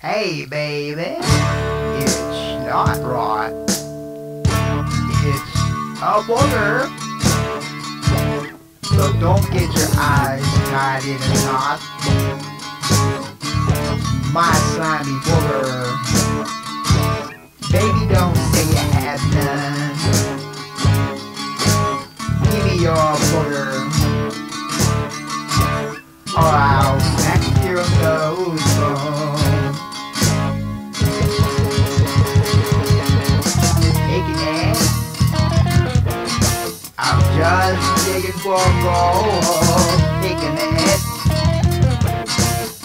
Hey, baby, it's not right. It's a booger. So don't get your eyes tied in a knot. My slimy booger. Baby, don't say you have none.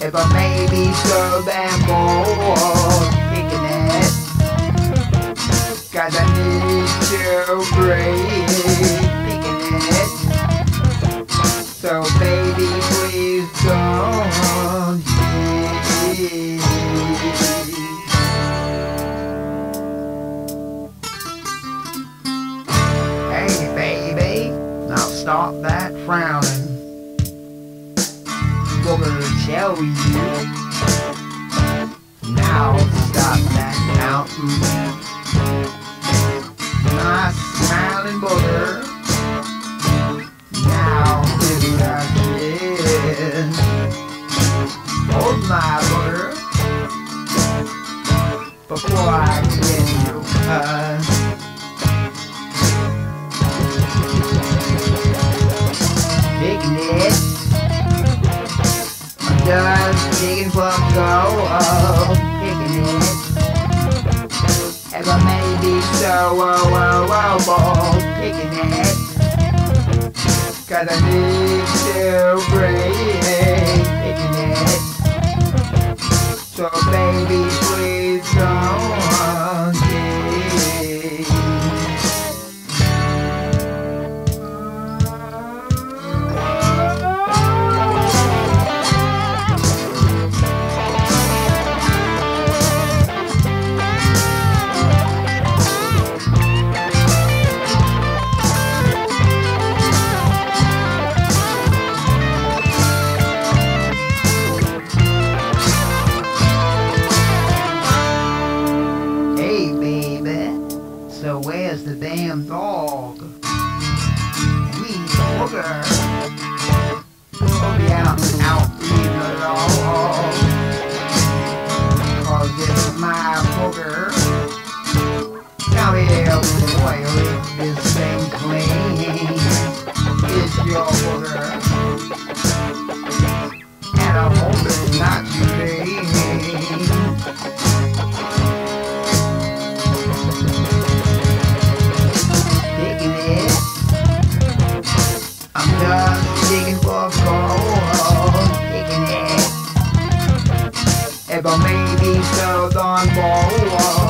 If I may be damn bold. Taking it. Cause I need to breathe. Taking it. So baby, stop that frowning. We're gonna tell you. Now stop that mountain. My smiling booger. Now it a. Hold my booger. Before I go. Uh, oh, taking it. As I may be so, whoa, whoa, whoa, whoa, taking it. Cause I need to breathe. dog. We booger. Boogie out, out, leave it. maybe spelled on ball.